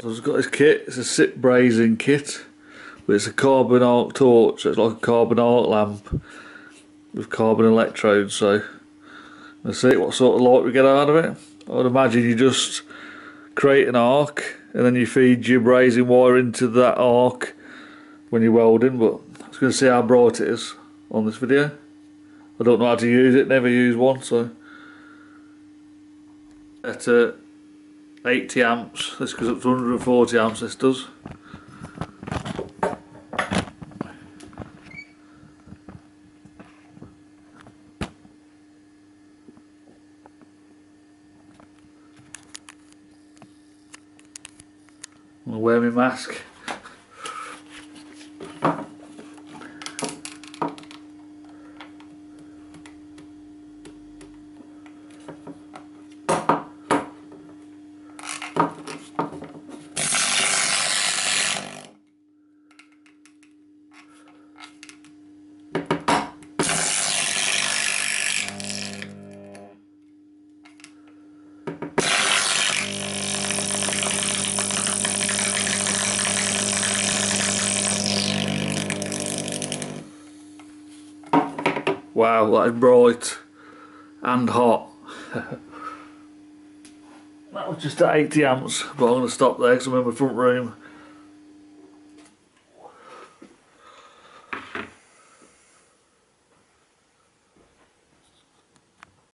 So I've got this kit, it's a SIP brazing kit, but it's a carbon arc torch, it's like a carbon arc lamp with carbon electrodes, so let's see what sort of light we get out of it. I would imagine you just create an arc and then you feed your brazing wire into that arc when you're welding, but I was going to see how bright it is on this video. I don't know how to use it, never used one, so at uh, 80 amps, this goes up to 140 amps, this does. I'm wear my mask. Wow, that is bright and hot. that was just at 80 amps, but I'm going to stop there because I'm in my front room